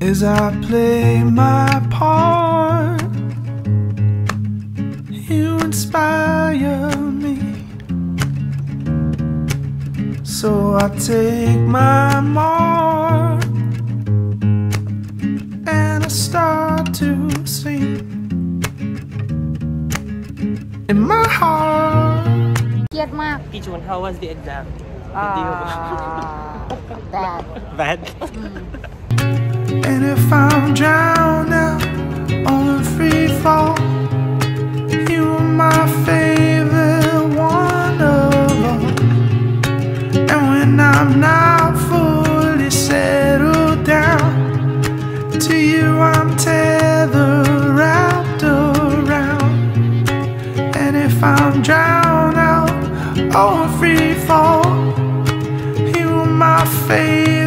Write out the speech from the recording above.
As I play my part, you inspire me. So I take my mark and I start to sing. In my heart. เครียดมาก พี่จูน how was the exam อ่า bad bad And if I'm drowned out on a free fall, you are my favorite one of all. And when I'm not fully settled down, to you I'm tethered wrapped around. And if I'm drowned out on a free fall, you are my favorite.